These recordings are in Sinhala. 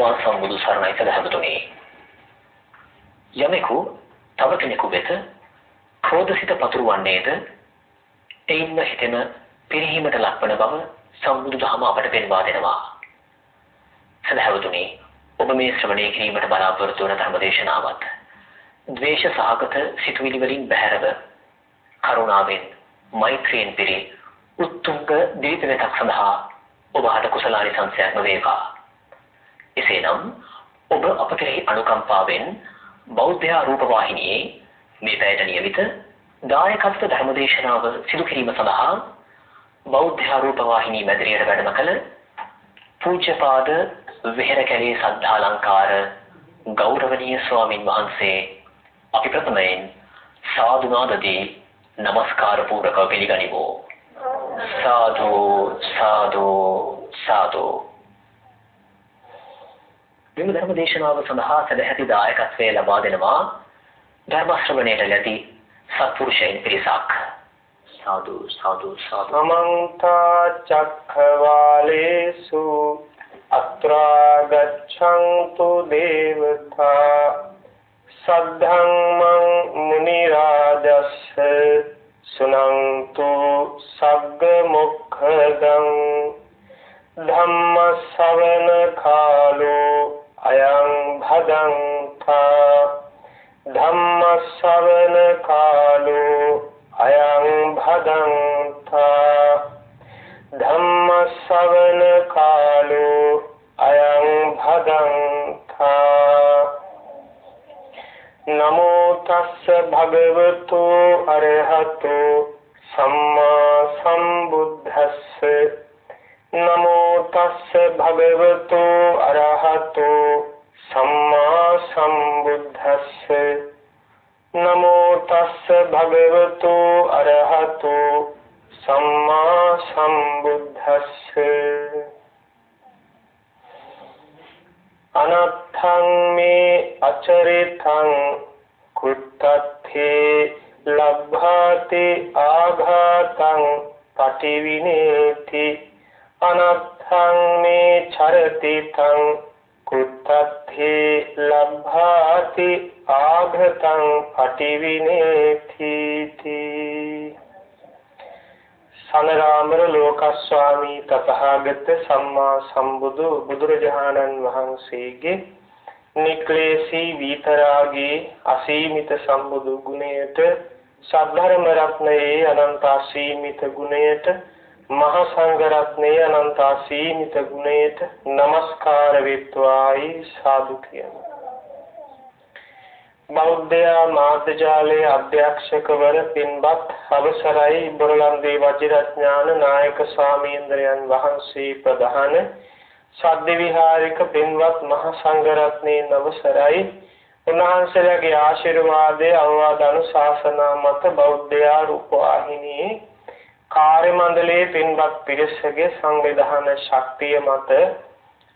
සම්මා සම්බුදු සරණයි සදහතුනි යමෙකු තව කෙනෙකු වෙත ක්‍රෝධසිත පතුරවන්නේද එයින්ම හිතෙන පිරිහීමට ලක්වන බව සම්බුදු දහම අපට පෙන්වා දෙනවා. සදහවතුනි ඔබ මේ ශ්‍රවණය කිරීමට බලාපොරොත්තු වන ධර්මදේශනාවත් ද්වේෂ සහගත සිතුවිලි වලින් බැහැරව කරුණාවෙන් මෛත්‍රියෙන් පිරි උත්තුංග දීපනයක් සඳහා ඔබ හට කුසලානි සංසයක්ම වේවා. එසේනම් ඔබ අප කෙරෙහි අනුකම්පාවෙන් බෞද්ධයා රූපවාහිනියේ මේ පැයට නියමිත දායකත්ව ධර්මදේශනාව සිදු කිරීම සඳහා බෞද්ධයා රූපවාහිනී මැදිරියට වැඩම කළ පූජ්‍යපාද වෙහෙරකැලේ සද්ධාලංකාර ගෞරවනීය ස්වාමින් වහන්සේ අපි ප්‍රථමයෙන් සාදුනාදදී নমස්කාර පූර්වකව පිළිගනිමු. සාදු සාදු සාදු. මෙම ධර්ම දේශනාව සඳහා සදැහැති දායකත්වය ලබා දෙනවා ධර්ම ශ්‍රවණයට ලැබි සත්පුරුෂයන් පිරිසක්. සාදු සාදු සාදු. අමන්ත චක්ඛවාලේසු අත්‍රා ගච්ඡන්තු දේවතා සද්ධම්මං මුනි රාජස්ස සුනන්තු සග්ග මොක්ඛදං ධම්ම ශ්‍රවණ කාලෝ අයං භදංතා ධම්ම ශ්‍රවණ කාලෝ අයං භදංතා ධම්ම ශ්‍රවණ කාලෝ අයං භදංතා නමෝ තස්ස භගවතු අරහතෝ සම්මා සම්බුද්දස්ස නමෝ තස්ස භගවතු අරහතෝ සම්මා සම්බුද්දස්ස නමෝ තස්ස භගවතු අරහතෝ සම්මා සම්බුද්දස්ස අනත්තං මේ අචරිතං කුත්තත්තේ ලබ්භාති ආඝාතං පටිවිනේති අනත්තං මේ චරති තං කුත්තත්තේ ලබ්භාති ආඝතං පටිවිනේති සනරාමර ලෝකස්වාමී තථාගත සම්මා සම්බුදු බුදුරජාණන් වහන්සේගේ නික්ලේශී විතරාගේ අසීමිත සම්බුදු ගුණයට සද්ධර්ම රත්නයේ අනන්ත අසීමිත ගුණයට මහා සංඝරත්නයේ අනන්ත සීමිත ගුණයට নমස්කාර වෙත්වායි සාදු කියනවා. බෞද්ධ මාධ්‍යාලයේ අධ්‍යක්ෂකවර පින්වත් අවසරයි බොරලන්දේ වජිරඥාන නායක ස්වාමීන්ද්‍රයන් වහන්සේ ප්‍රධාන සද්ද විහාරික පින්වත් මහා සංඝරත්නයේ නවසරයි උන්වහන්සේලාගේ ආශිර්වාදයේ අවවාද අනුශාසනා මත බෞද්ධ රූපවාහිනියේ කාර්ය මණ්ඩලයේ පින්වත් පිරිසගේ සංවිධාන ශක්තිය මත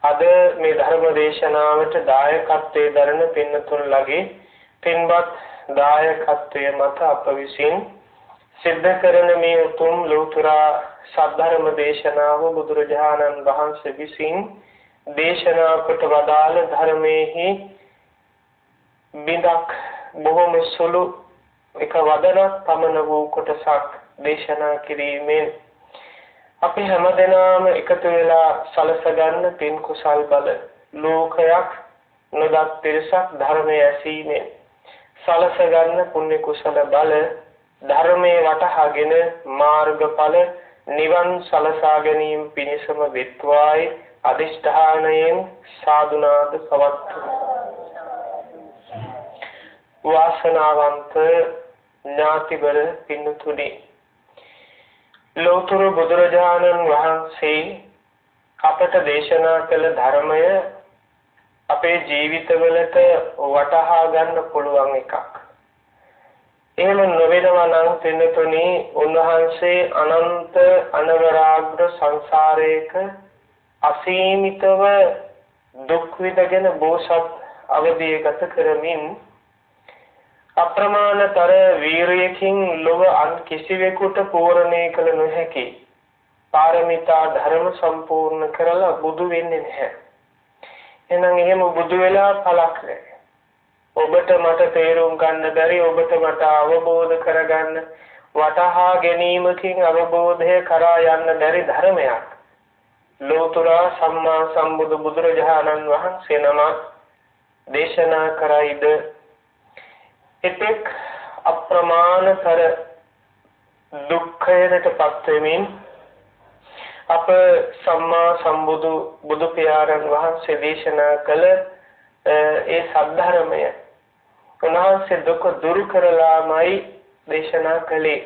අද මේ ධර්ම දේශනාවට දායකත්වයේ දරන පින්නතුන්ලගේ පින්වත් දායකත්වයේ මත අප විසින් සිද්ධ කරන මේ උතුම් ලෝතුරා සද්ධර්ම දේශනාව බුදුරජාණන් වහන්සේ විසින් දේශනා කොට වදාළ ධර්මයේහි බිඳක් බොහොම සුළු එක වදනක් පමණ වූ කොටසක් දේශනා කිරීමෙන් අපි හැමදෙනාම එකතු වෙලා සලස ගන්න පින් කුසල් බල ලෝකයක් නොදත් පිරිසක් ධර්මය ඇසීමෙන් සලස ගන්න පුණ්‍ය කුසල බල ධර්මයේ වටහාගෙන මාර්ගඵල නිවන් සලසා ගැනීම පිණිසම වෙත්වායි අදිෂ්ඨානයෙන් සාදුනාද පවත්තු වාසනාවන්ත ඥාතිවර පින්තුනි ලෝතර බුදුරජාණන් වහන්සේ අපට දේශනා කළ ධර්මය අපේ ජීවිතවලට වටහා ගන්න පුළුවන් එකක්. එහෙම නොවෙනවා නම් පින්නතුනි උන්වහන්සේ අනන්ත අනවරාග්‍ර සංසාරයක අසීමිතව දුක් විඳගෙන බෝසත් අවදී ගත කරමින් අප්‍රමාණතර වීරයකින් ලොව අන් කිසිවෙකුට පූර්ණේ කළ නොහැකි පාරමිතා ධර්ම සම්පූර්ණ කරලා බුදු වෙන්නේ නැහැ. එහෙනම් එහෙම බුදු වෙලා පළක් නැහැ. ඔබට මට තේරුම් ගන්න බැරි ඔබට මට අවබෝධ කරගන්න වටහා ගැනීමකින් අවබෝධය කරා යන්න බැරි ධර්මයක්. ලෝතර සම්මා සම්බුදු බුදුරජාණන් වහන්සේ නමක් දේශනා කරයිද එතෙක් අප්‍රමාණතර දුක්ඛයටපත් වෙමින් අප සම්මා සම්බුදු බුදු පියාණන් වහන්සේ දේශනා කළ ඒ සද්ධර්මය උන්වහන්සේ දුක දුරු කරලාමයි දේශනා කළේ.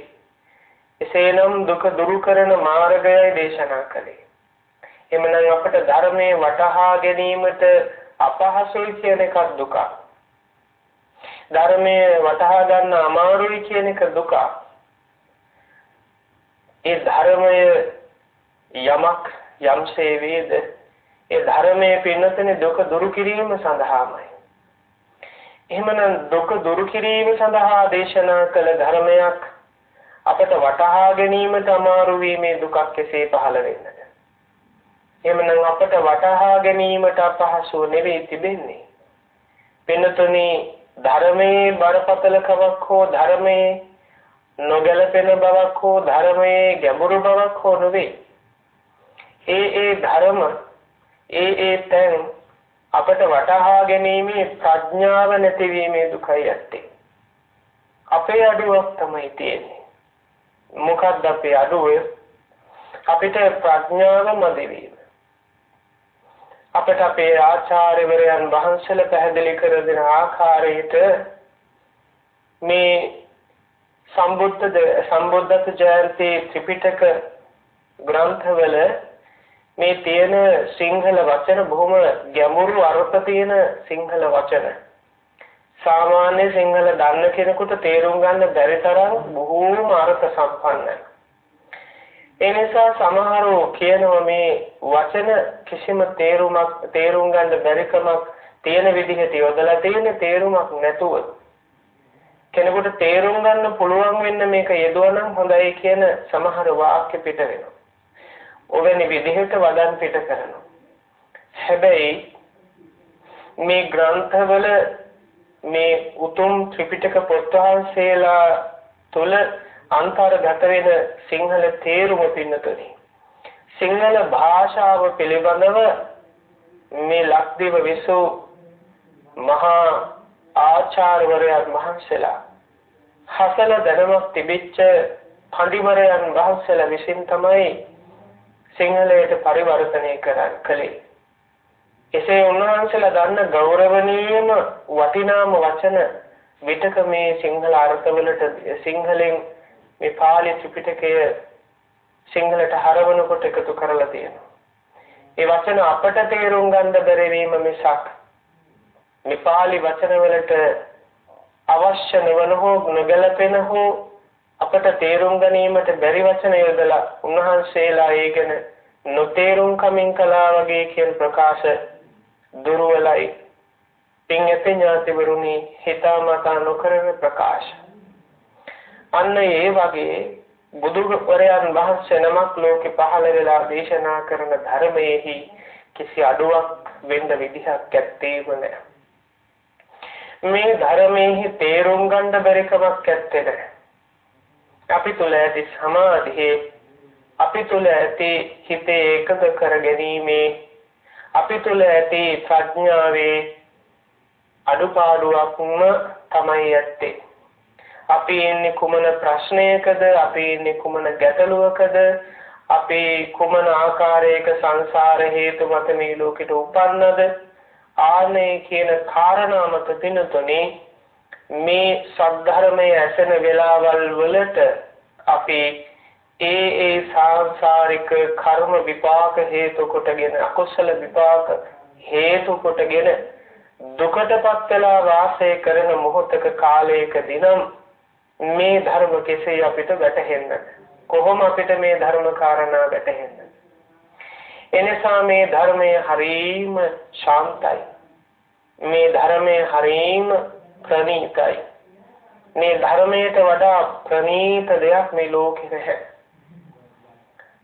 එසේනම් දුක දුරු කරන මාර්ගයයි දේශනා කළේ. එමනම් අපට ධර්මයේ වටහා ගැනීමට අපහසුයි කියන එකක් දුකක්. ධර්මයේ වටහා ගන්න අමාරුයි කියන එක දුක. ඒ ධර්මය යමක් යම්සේ වේද ඒ ධර්මයේ පින්නතනේ දුක දුරු කිරීම සඳහාමයි. එහෙමනම් දුක දුරු කිරීම සඳහා දේශනා කළ ධර්මයක් අපට වටහා ගැනීමට අමාරු වීමේ දුකක් කෙසේ පහළ වෙන්නද? එහෙමනම් අපට වටහා ගැනීමට අපහසු නෙවෙයි තිබෙන්නේ. පින්නතුනේ ධර්මයේ බරපතලකමක් හෝ ධර්මයේ නොගැලපෙන බවක් හෝ ධර්මයේ ගැඹුරු බවක් හෝ නොවේ. ඒ ඒ ධර්ම ඒ ඒ තැන් අපට වටහා ගැනීමේ ප්‍රඥාව නැතිවීමේ දුකයි ඇත්තේ. අපේ අඩුවක් තමයි තියෙන්නේ. මොකක්ද අපේ අඩුව? අපිට ප්‍රඥාව මදි වීම. අපට අපේ ආචාර්යවරයන් වහන්සේලා පැහැදිලි කර දෙන ආකාරයට මේ සම්බුද්ධ සම්බුද්ධත් ජයන්ති ත්‍රිපිටක ග්‍රන්ථවල මේ තියෙන සිංහල වචන බොහොම ගැඹුරු අර්ථ තියෙන සිංහල වචන. සාමාන්‍ය සිංහල දන්න කෙනෙකුට තේරුම් ගන්න බැරි තරම් බොහෝම අර්ථ සම්පන්නයි. ඒ නිසා සමහරව කියනවා මේ වචන කිසිම තේරුමක් තේරුම් ගන්න බැරිකමක් තියෙන විදිහට යොදලා තියෙන තේරුමක් නැතුව කෙනෙකුට තේරුම් ගන්න පුළුවන් වෙන්න මේක යෙදුවනම් හොඳයි කියන සමහර වාක්‍ය පිට වෙනවා. ඔවැනි විදිහට වදන් පිට කරනවා. හැබැයි මේ ග්‍රන්ථවල මේ උතුම් ත්‍රිපිටක පොත් වහන්සේලා තුල අන්තර්ගත වෙන සිංහල තේරුම පින්නතුනි සිංහල භාෂාව පිළිබඳව මේ ලක්දිව විසූ මහා ආචාර්යවරයන් වහන්සේලා හසල දැනුමක් තිබිච්ච පඬිවරයන් වහන්සේලා විසින් තමයි සිංහලයට පරිවර්තනය කළේ. එසේ උන්වහන්සේලා දන්න ගෞරවනීයම වටිනාම වචන විතක මේ සිංහල අර්ථවලට සිංහලෙන් මේ පාලි ත්‍රිපිටකය සිංහලට හරවනකොට එකතු කරලා තියෙනවා. ඒ වචන අපට තේරුම් ගන්න බැරි වීම මිසක් මේ පාලි වචන වලට අවශ්‍ය නොවන හෝ නොගැලපෙන හෝ අපට තේරුම් ගැනීමට බැරි වචන යොදලා උන්වහන්සේලා ඒ ගැන නොතේරුම් කමින් කළා වගේ කියන ප්‍රකාශ දුර්වලයි. පින් ඇති ඥාතිවරුනි හිතාමතා නොකරන ප්‍රකාශ. අන්න ඒ වගේ බුදුවරයන් වහන්සේ නමක් ලෝකෙ පහළ වෙලා දේශනා කරන ධර්මයේහි කිසි අඩුවක් වෙන්න විදිහක් ඇත්තේම නැහැ. මේ ධර්මයේහි තේරුම් ගන්න බැරි කමක් ඇත්තේ නැහැ. අපි තුල ඇති සමාධියේ අපි තුල ඇති හිතේ එකඟ කර ගැනීමේ අපි තුල ඇති ප්‍රඥාවේ අඩුපාඩුවක්ම තමයි ඇත්තේ. අපි ඉන්නේ කුමන ප්‍රශ්නයකද? අපි ඉන්නේ කුමන ගැටලුවකද? අපි කුමන ආකාරයක සංසාර හේතු මත මේ ලෝකෙට උපන්නද? ආනේ කියන කාරණා මත පිනතුනේ මේ සද්ධර්මයේ ඇසෙන වෙලාවල් වලට අපි ඒ ඒ සාංශාරික කර්ම විපාක හේතු කොටගෙන අකුසල විපාක හේතු කොටගෙන දුකටපත් වෙලා වාසය කරන මොහොතක කාලයක දිනම් මේ ධර්ම කෙසේ අපිට වැටහෙන්නද කොහොම අපිට මේ ධර්ම කාරණා වැටහෙන්නද එනිසා මේ ධර්මය හරීම ශාන්තයි. මේ ධර්මය හරීම ප්‍රණීතයි. මේ ධර්මයට වඩා ප්‍රණීත දෙයක් මේ ලෝකේ නැහැ.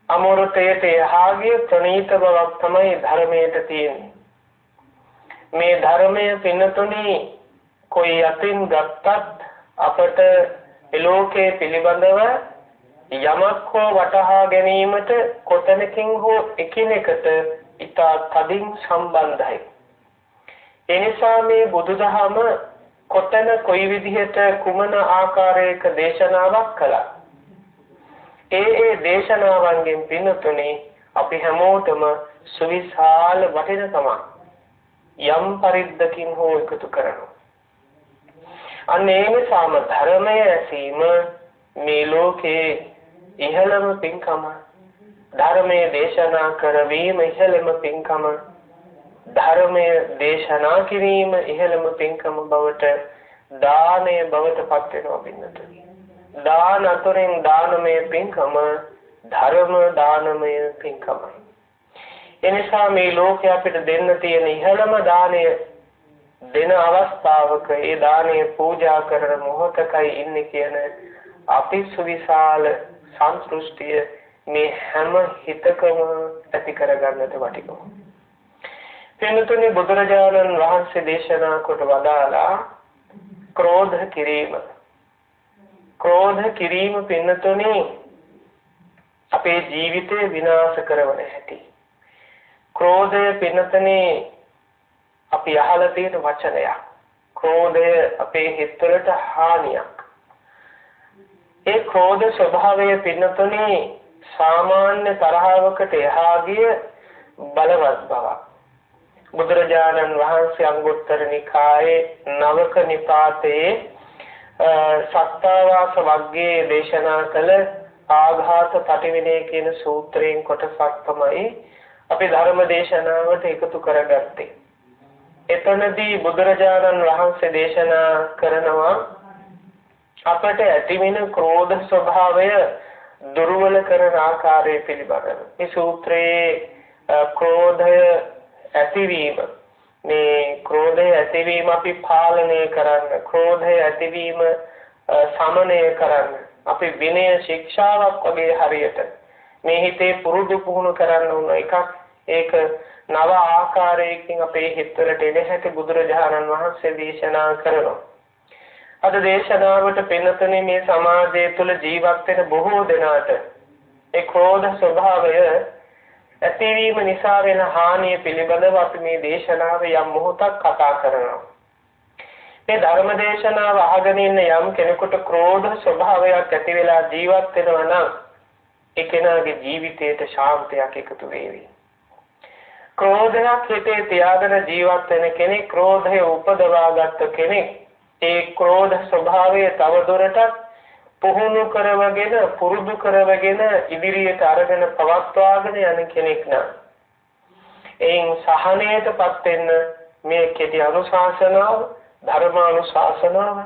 අමෘතයට එහාගේ ප්‍රණීත බවක් තමයි ධර්මයට තියෙන්නේ. මේ ධර්මය පින්නතුනි કોઈ යතින් ගත්තත් අපට එලෝකයේ පිළිබඳව යමක් හෝ වටහා ගැනීමට කොතනකින් හෝ එකිනෙකට ඉතා තදින් සම්බන්ධයි. එනිසා මේ බුදුදහම කොතන කොයි විදිහට කුමන ආකාරයක දේශනාවක් කළා. ඒ ඒ දේශනාවන්ගෙන් පින්නතුනේ අපි හැමෝටම සුවිශාල වටිනකමක් යම් පරිද්දකින් හෝ එකතු කරනවා. අන්න ඒ නිසාම ධර්මය ඇසීම මේ ලෝකේ ඉහළම පින්කම ධර්මයේ දේශනා කරවීම ඉහළම පින්කම ධර්මය දේශනා කිරීම ඉහළම පින්කම බවට දානය බවට පත් වෙනවා බින්නතුනි. දාන අතරින් දානමය පින්කම ධර්ම දානමය පින්කමයි. එනිසා මේ ලෝකේ අපිට දෙන්න තියෙන ඉහළම දාණය දෙන අවස්ථාවක ඒ දාණය පූජා කරන මොහොතකයි ඉන්නේ කියන අපි සුවිශාල සංසෘෂ්ටිය මේ හැම හිතකම ඇති කරගන්නට වටිනවා. පින්තුනි බුදුරජාණන් වහන්සේ දේශනා කොට වදාලා ක්‍රෝධ කිරීම ක්‍රෝධ කිරීම පින්නතුනි අපේ ජීවිතේ විනාශ කරන හැටි ක්‍රෝධය පින්නතුනි අපි අහලා තියෙන වචනයක්. ක්‍රෝධය අපේ හිතවලට හානියක්. ඒ ක්‍රෝධ ස්වභාවය පින්නතුනි සාමාන්‍ය තරහවකට එහා ගිය බලවත් බවක්. බුදුරජාණන් වහන්සේ අංගුත්තර නිකායේ නවක නිපාතයේ සත්තාවාස වග්ගයේ දේශනා කළ ආඝාත පටිවිණය කියන සූත්‍රයෙන් කොටසක් තමයි අපි ධර්ම දේශනාවට එකතු කරගත්තේ. එතනදී බුදුරජාණන් වහන්සේ දේශනා කරනවා අපට ඇතිවෙන ක්‍රෝධ ස්වභාවය දුර්වල කරන ආකාරය පිළිබඳව. මේ සූත්‍රයේ ක්‍රෝධය ඇතිවීම. මේ ක්‍රෝධය ඇතිවීම අපි පාලනය කරන්න ක්‍රෝධය ඇතිවීම සමනය කරන්න. අපි විනය ශික්ෂාවක් වගේ හරියට. මේ හිතේ පුරුදු පුහුණු කරන්න උන එකක්. ඒක නව ආකාරයකින් අපේ හිතවලට එන හැටි බුදුරජාණන් වහන්සේ දේශනා කරනවා අද දේශනාවට පින්නතුනේ මේ සමාජය තුළ ජීවත් වෙන බොහෝ දෙනාට ඒ ක්‍රෝධ ස්වභාවය ඇතිවීම නිසා වෙන හානිය පිළිබඳව අපි මේ දේශනාව යම් මොහොතක් කතා කරනවා. මේ ධර්ම දේශනාව අහගෙන ඉන්න යම් කෙනෙකුට ක්‍රෝධ ස්වභාවයක් ඇති වෙලා ජීවත් වෙනවා නම් ඒ කෙනාගේ ජීවිතයට ශාන්තියක් එකතු වේවි. ක්‍රෝධයක් හිතේ තියාගෙන ජීවත් වෙන කෙනෙක් ක්‍රෝධය උපදවාගත්ත කෙනෙක් ඒ ක්‍රෝධ ස්වභාවය තව දුරටත් පුහුණු කරවගෙන පුරුදු කරවගෙන ඉදිරියට අරගෙන පවත්වාගෙන යන කෙනෙක් නම් එයින් සහනයටපත් වෙන්න මේ කෙටි අනුශාසනාව ධර්මානුශාසනාව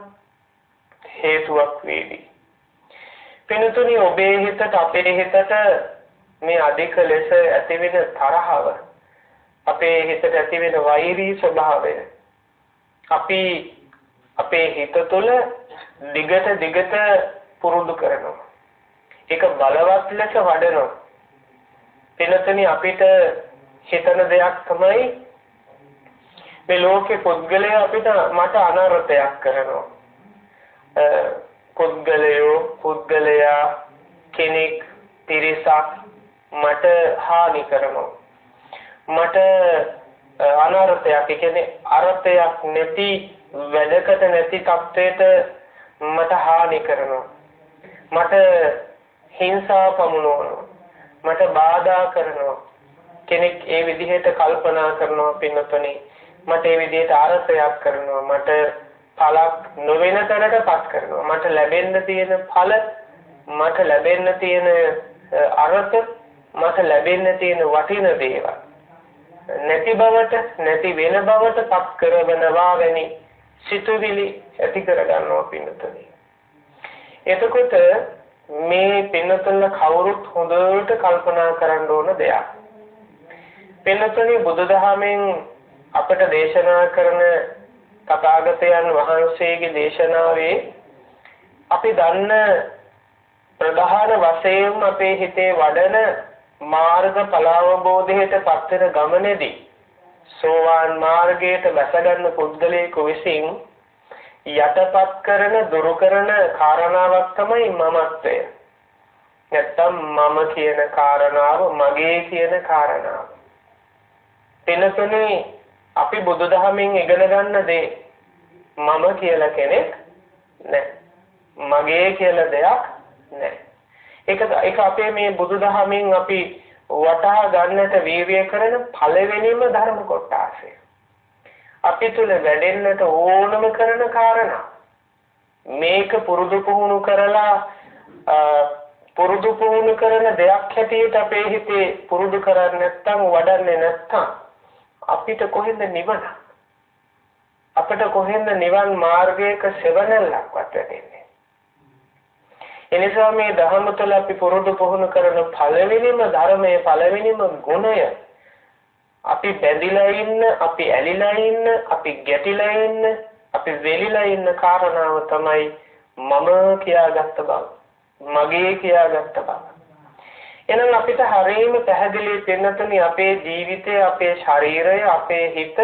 හේතුවක් වේවි. පින්තුනි ඔබේ හිතට අපේ හිතට මේ අධික ලෙස ඇතිවෙන තරහව අපේ හිතට ඇතිවෙන වෛරී ස්වභාවය අපි අපේ හිත තුළ දිගට දිගට පුරුදු කරනවා. ඒක බලවත් ලෙස වඩනවා. එනතනි අපිට හිතන දෙයක් තමයි මේ ලෝකේ පුද්ගලයා අපිට මට අනර්ථයක් කරනවා. පුද්ගලයෝ පුද්ගලයා කෙනෙක් පිරිසක් මට හානි කරනවා. මට අනර්ථයක්. කියන්නේ අර්ථයක් නැති වැඩකට නැති තත්වයට මට හානි කරනවා. මට හිංසා පමුණවනවා. මට බාධා කරනවා. කෙනෙක් ඒ විදිහට කල්පනා කරනවා පින්නතුනේ. මට ඒ විදිහට අරසයක් කරනවා. මට පළක් නොවන තැනටපත් කරනවා. මට ලැබෙන්න තියෙන ඵල මට ලැබෙන්න තියෙන අරස මට ලැබෙන්න තියෙන වටින දේවල්. නැති බවට නැති වෙන බවට පත් කරවනවා වැනි සිතුවිලි ඇති කර ගන්නවා පින්නතුනේ එතකොට මේ පින්නතුල කවුරුත් හොඳට කල්පනා කරන්න ඕන දෙයක්. පින්නතුනි බුදුදහමෙන් අපට දේශනා කරන තථාගතයන් වහන්සේගේ දේශනාවේ අපි දන්න ප්‍රධාන වශයෙන්ම අපේ හිතේ වඩන මාර්ග ඵලාවබෝධයට පත්වෙන ගමනේදී සෝවාන් මාර්ගයට බැසගන්න පුද්ගලයෙකු විසින් යටපත් කරන දුරු කරන කාරණාවක් තමයි මමත්වය. නැත්තම් මම කියන කාරණාව මගේ කියන කාරණාව. එනතුනේ අපි බුදුදහමින් ඉගෙන ගන්න දේ මම කියලා කෙනෙක් නැහැ. මගේ කියලා දෙයක් නැහැ. ඒක ඒක අපේ මේ බුදුදහමින් අපි වටහා ගන්නට වීර්ය කරන පළවෙනිම ධර්ම කොටාසය. අපි තුල වැඩෙන්නට ඕනම කරන කාරණා. මේක පුරුදු පුහුණු කරලා පුරුදු පුහුණු කරන දෙයක් හැටියට අපේ හිතේ පුරුදු කරන්නේ නැත්නම් වඩන්නේ නැත්නම් අපිට කොහෙන්ද නිවන? අපිට කොහෙන්ද නිවන් මාර්ගයක සෙවණැල්ලක්වත් වැටෙන්නේ එනිසා මේ ධර්ම තුළ අපි පුරුදු පුහුණු කරන පළවෙනිම ධර්මයේ පළවෙනිම ගුණය අපි බැඳිලා ඉන්න, අපි ඇලිලා ඉන්න, අපි ගැටිලා ඉන්න, අපි වෙලිලා ඉන්න කාරණාව තමයි මම කියාගත්ත බව. මගේ කියාගත්ත බව. එහෙනම් අපිට හරියම පැහැදිලි වෙනතුනි අපේ ජීවිතය, අපේ ශරීරය, අපේ හිත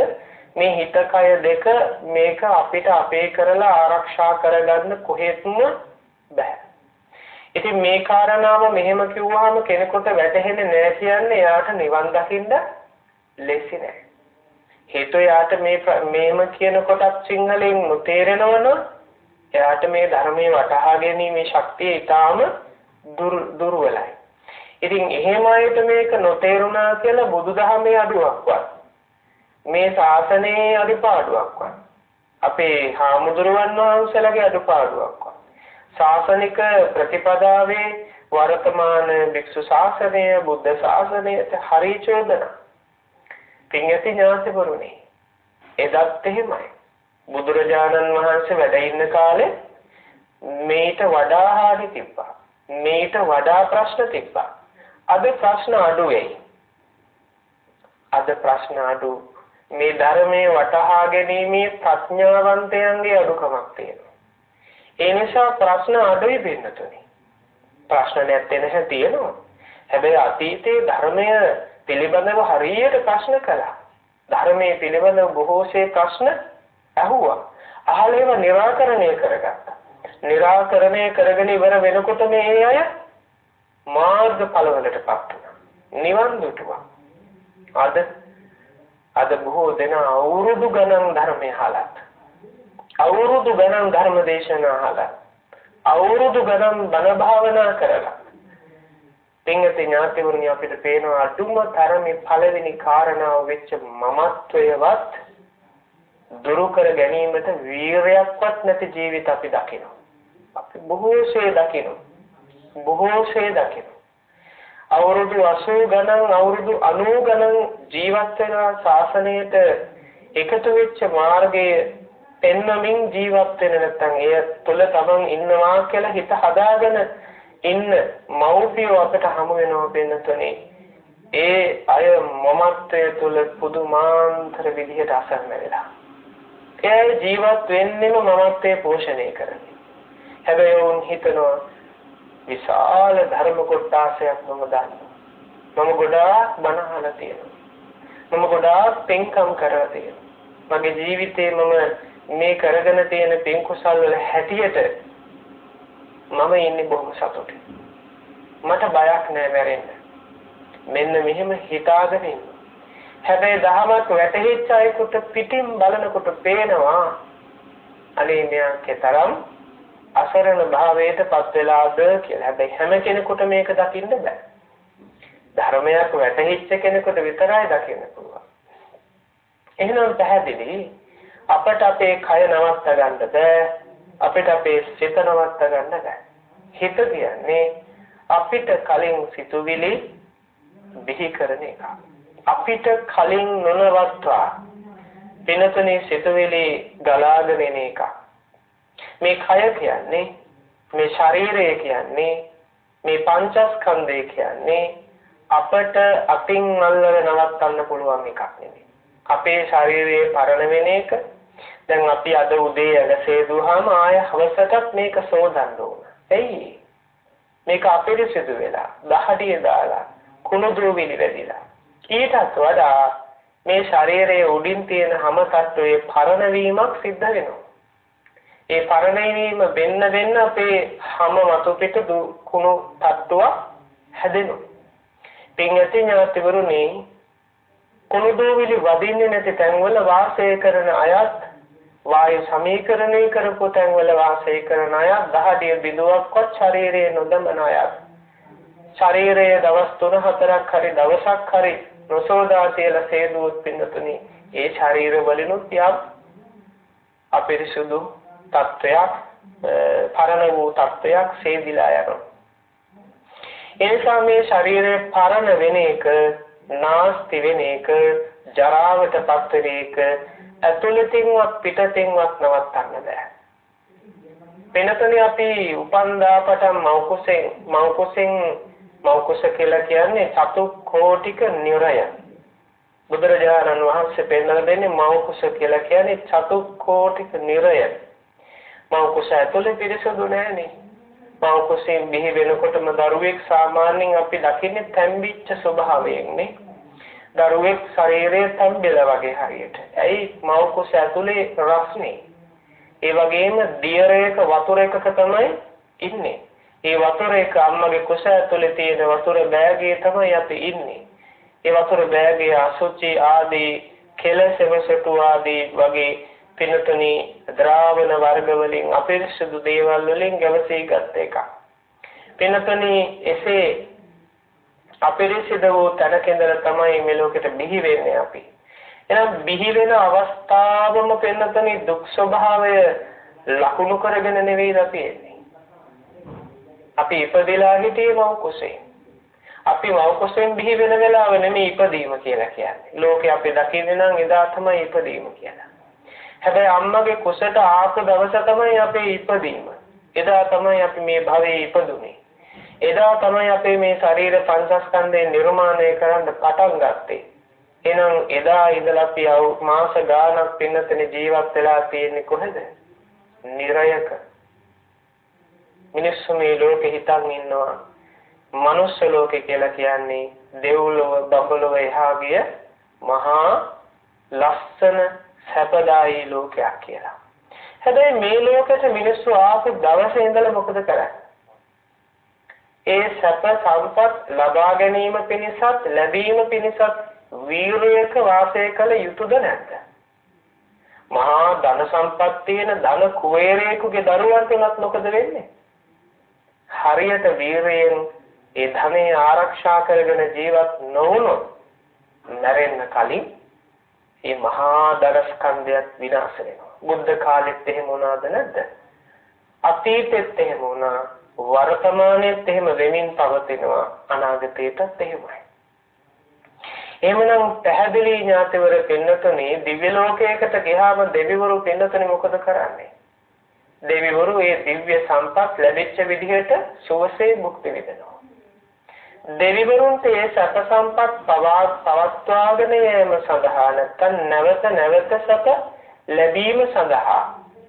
මේ හිත කය දෙක මේක අපිට අපේ කරලා ආරක්ෂා කරගන්න කොහෙත්ම බෑ. ඉතින් මේ කාරණාව මෙහෙම කිව්වහම කෙනෙකුට වැටහෙන්නේ නැහැ කියන්නේ එයාට නිවන් දකින්න ලෙසි නෑ. හේතුව එයාට මේ මේම කියන කොටත් සිංහලෙන් නොතේරෙනවන එයාට මේ ධර්මයේ වටහා ගැනීමේ ශක්තිය ඊටාම දුර්වලයි. ඉතින් එහෙම අයට මේක නොතේරුණා කියලා බුදුදහමේ අඩුවක්වත් මේ ශාසනයේ අඩුපාඩුවක්වත් අපේ හාමුදුරුවන් වහන්සේලාගේ අඩුපාඩුවක්වත් ශාසනික ප්‍රතිපදාවේ වර්තමාන භික්ෂු ශාසනය බුද්ධ ශාසනයට හරි චෝදනා. පින්යති ඥාතිවරුනි. එදත් එහෙමයි. බුදුරජාණන් වහන්සේ වැඩ ඉන්න කාලේ මේට වඩා හානි තිබ්බා. මේට වඩා ප්‍රශ්න තිබ්බා. අද ප්‍රශ්න අඩු වෙයි. අද ප්‍රශ්න අඩු මේ ධර්මයේ වටහා ගැනීමේ ප්‍රඥාවන්තයන්ගේ අඩුකමක් තියෙනවා. ඒ නිසා ප්‍රශ්න අඩුයි වෙන්නතුනි. ප්‍රශ්න නැත්තේ නැහැ තියෙනවා. හැබැයි අතීතයේ ධර්මය පිළිබඳව හරියට ප්‍රශ්න කළා. ධර්මයේ පිළිබඳව බොහෝසේ ප්‍රශ්න ඇහුවා. අහලේම निराකරණය කරගත්තා. निराකරණය කරගෙන ඉවර වෙනකොට මේ අය මාර්ගඵලවලටපත් වුණා. නිවන් දුටුවා. අද අද බොහෝ දෙනා අවුරුදු ගණන් ධර්මය හලත් අවුරුදු ගණන් ධර්ම දේශනා අහලා අවුරුදු ගණන් බණ භාවනා කරලා පින්ගත ඥාතිවරුනි අපිට පේනවා අදුම තරමේ පළවෙනි කාරණාව වෙච්ච මමත්වයවත් දුරු කර ගැනීමට වීරයක්වත් නැති ජීවිත අපි දකිනවා. අපි බොහෝසේ දකිනවා. බොහෝසේ දකිනවා. අවුරුදු 80 ගණන් අවුරුදු 90 ගණන් ජීවත් වෙන ශාසනයට එකතු වෙච්ච මාර්ගයේ පෙන්වමින් ජීවත් වෙන නැත්නම් එය තුල තමන් ඉන්නවා කියලා හිත හදාගෙන ඉන්න මෞපියෝ අපට හමු වෙනවා වෙනතුනේ ඒ අය මමත්වයේ තුල පුදුමාන්තර විදිහට අසන්න වෙලා. ඒ ජීවත් වෙන්නෙම මමත්වයේ පෝෂණය කරන්නේ හැබැයි වුන් හිතනවා විශාල ධර්ම කොටාසයක් මම දන්නවා. මම ගොඩාක් බණ අහලා තියෙනවා. මම ගොඩාක් පින්කම් කරලා තියෙනවා. මගේ ජීවිතේ මම මේ කරගෙන තියෙන පින් කුසල් වල හැටියට මම ඉන්නේ බොහොම සතුටින්. මට බයක් නෑ මැරෙන්න. මෙන්න මෙහෙම හිතාගෙන ඉන්න. හැබැයි දහමක් වැටහිච්ච අයෙකුට පිටින් බලනකොට පේනවා අනේ මෙයා කතරම් අසරණ භාවයට පත් වෙලාද කියලා. හැබැයි හැම කෙනෙකුට මේක දකින්න බෑ. ධර්මයක් වැටහිච්ච කෙනෙකුට විතරයි දකින්න පුළුවන්. එහෙනම් පැහැදිලි අපට අපේ කය නවත්ත ගන්න බෑ. අපිට අපේ සිත නවත්ත ගන්න බෑ. හිත කියන්නේ අපිට කලින් සිතුවිලි බිහි කරන එක. අපිට කලින් නොනවත්වා පිනතුනේ සිතුවිලි ගලාගෙන එන එක. මේ කය කියන්නේ මේ ශරීරය කියන්නේ මේ පංචස්කන්ධය කියන්නේ අපට අතින් අල්ලගෙන නවත්තන්න පුළුවන් එකක් නෙමෙයි. අපේ ශරීරයේ පරණ වෙන එක දැන් අපි අද උදේ ඇලසේදුවාම ආය හවසටත් මේක සෝදන්න ඕන. එයි මේක අපිරිසිදු වෙලා දහඩිය දාලා කුණු දූවිලි වැදිලා ඊටත් වඩා මේ ශරීරයේ උඩින් තියෙන හැම තත්වයේ පරණ වීමක් සිද්ධ වෙනවා. ඒ පරණ වීම වෙන්න වෙන්න අපේ හැම වතු පිට කුණු තත්ත්වයක් හැදෙනවා. පින් ඇති ඥාතිවරුනි කුණු දෝවිලි වදින්නේ නැති තැන්වල වාසය කරන අයත් වායු සමීකරණය කරපු තැන්වල වාසය කරන අයත් දහඩිය බිඳුවක්වත් ශරීරයේ නොදමන අයත්. ශරීරයේ දවස් 3-4ක් හරි දවසක් හරි නොසෝදා තියලා සේදුවොත් පින්නතුනි ඒ ශරීර වලිනුත් යම් අපිරිසුදු තත්වයක් පරණ වූ තත්වයක් සේදිලා යනවා. එනිසා මේ ශරීරය පරණ වෙන එක නාස්ති වෙන එක ජරාවට පත් වෙන එක ඇතුළතින්වත් පිටතින්වත් නවත්තන්න බෑ. වෙනතනේ අපි උපන්දා පටන් මෞකුසෙන් මෞකුසෙන් මෞකුස කියලා කියන්නේ චතු කෝටික නිරය. බුදුරජාණන් වහන්සේ පෙන්වලා දෙන්නේ මෞකුස කියලා කියන්නේ චතු කෝටික නිරය. මෞකුස ඇතුලේ පිරිසුදු නෑනේ. මෞකුසෙන් බිහි වෙනකොටම දරුවෙක් සාමාන්‍යයෙන් අපි දකින්නේ තැම්බිච්ච ස්වභාවයෙන්නේ. දරුවෙක් ශරීරයේ තම්බෙල වගේ හරියට. ඇයි මව් කුස ඇතුලේ රස්නේ. ඒ වගේම දියරයක වතුර එකක තමයි ඉන්නේ. ඒ වතුර එක අම්මගේ කුස ඇතුලේ තියෙන වතුර බෑගයේ තමයි අපි ඉන්නේ. ඒ වතුර බෑගයේ අසුචි ආදී කෙලසෙවසතු ආදී වගේ පිනතුනි ද්‍රාවණ වර්ග වලින් අපිරිසුදු දේවල් වලින් ගැවසී ගත් එකක්. පිනතුනි එසේ අපිරිසිදු වූ තැනක ඉඳලා තමයි මේ ලෝකෙට බිහි වෙන්නේ අපි. එහෙනම් බිහි වෙන අවස්ථාවම පෙන්නතනේ දුක් ස්වභාවය ලකුණු කරගෙන නෙවෙයි අපි එන්නේ. අපි ඉපදෙලා හිටියේ මව කුසේ. අපි මව කුසෙන් බිහි වෙන වෙලාව නෙමෙයි ඉපදීම කියලා කියන්නේ. ලෝකේ අපි දකින්නේ නම් එදා තමයි ඉපදීම කියලා. හැබැයි අම්මගේ කුසට ආපු දවස තමයි අපේ ඉපදීම. එදා තමයි අපි මේ භවයේ ඉපදුනේ. එදා තමයි අපේ මේ ශරීර පංචස්කන්ධය නිර්මාණය කරන්න පටන් ගත්තේ. එහෙනම් එදා ඉඳලා අපි මාස ගාණක් පින්නතනේ ජීවත් වෙලා තියෙන්නේ කොහෙද? නිරයක. මිනිස්සු මේ ලෝකෙ හිතන් ඉන්නවා. මනුස්ස ලෝකෙ කියලා කියන්නේ දෙව්ලොව බඹලොව එහා ගිය මහා ලස්සන සැපදායී ලෝකයක් කියලා. හැබැයි මේ ලෝකෙට මිනිස්සු ආපු දවසේ ඉඳලා මොකද කරන්නේ? ඒ සැප සම්පත් ලබා ගැනීම පිණිසත් ලැබීම පිණිසත් වීරයක වාසය කළ යුතුද නැද්ද? මහා ධන සම්පත් තියෙන ධන කුවේරයෙකුගේ දරුවන්ට උනත් මොකද වෙන්නේ? හරියට වීරයෙන් ඒ ධනෙ ආරක්ෂා කරගෙන ජීවත් නොවුනොත් මැරෙන්න කලින් මේ මහා ධනස්කන්ධයත් විනාශ වෙනවා. බුද්ධ කාලෙත් එහෙම වුණාද නැද්ද? අතීතෙත් එහෙම වුණා. වර්තමානයේත් එහෙම වෙමින් පවතිනවා අනාගතයටත් එහෙමයි. එහෙමනම් පැහැදිලි ඥාතිවර පින්නතුනේ දිව්‍ය ලෝකයකට ගියාම දෙවිවරු පින්නතුනේ මොකද කරන්නේ? දෙවිවරු ඒ දිව්‍ය සම්පත් ලැබිච්ච විදිහට සුවසේ භුක්ති විඳිනවා. දෙවිවරුන්ට ඒ සැප සම්පත් පවත්වාගෙන යාම සඳහා නැත්නම් නැවත නැවත සැප ලැබීම සඳහා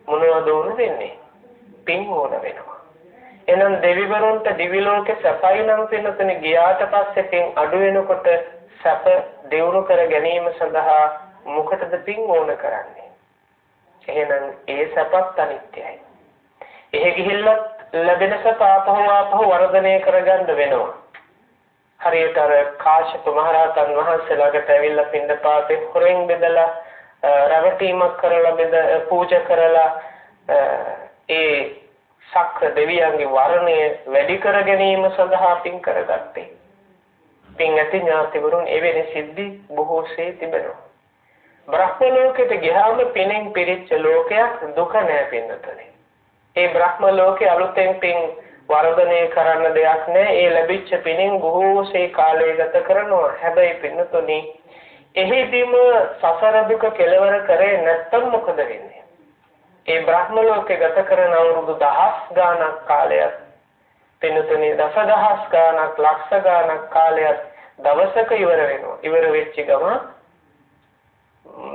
මොනවද වුණ වෙන්නේ? පින් ඕන වෙනවා. එහෙනම් දෙවිවරුන්ට දිවි ලෝකේ සැපයි නම් පින්නතනේ ගියාට පස්සේ පින් අඩු වෙනකොට සැප දෙවුණු කර ගැනීම සඳහා මොකටද පින් ඕන කරන්නේ? එහෙනම් ඒ සැපත් අනිත්‍යයි. එහෙ ගිහිල්ලත් ලැබෙන සැප ආපහු ආපහු වර්ධනය කරගන්න වෙනවා. හරියට අර කාශ්‍යප මහරහතන් වහන්සේලාට ඇවිල්ලා පින්දපාතේ හොරෙන් බෙදලා රැවටීමක් කරලා බෙද පූජා කරලා ඒ සක්‍ර දෙවියන්ගේ වර්ණය වැඩි කර ගැනීම සඳහා පින් කරගත්තේ. පින් ඇති ඥාතිවරුන් එවැනි සිද්ධි බොහෝසේ තිබෙනවා. බ්‍රහ්ම ලෝකෙට ගියාම පිනෙන් පිරිච්ච ලෝකයක් දුක නැහැ පින්නතනේ. ඒ බ්‍රහ්ම ලෝකේ අලුතෙන් පින් වර්ධනය කරන්න දෙයක් නැහැ. ඒ ලැබිච්ච පිනෙන් බොහෝසේ කාලය ගත කරනවා. හැබැයි පින්නතුනි එහිදීම සසර දුක කෙලවර කරේ නැත්තම් මොකද වෙන්නේ? ඒ බ්‍රහ්ම ලෝකේ ගත කරන අවුරුදු දහස් ගාණක් කාලයක් පින්තුනේ දසදහස් ගාණක් ලක්ෂ ගාණක් කාලයක් දවසක ඉවර වෙනවා. ඉවර වෙච්ච ගම